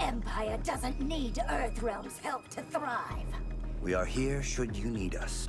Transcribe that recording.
Empire doesn't need Earthrealm's help to thrive. We are here should you need us.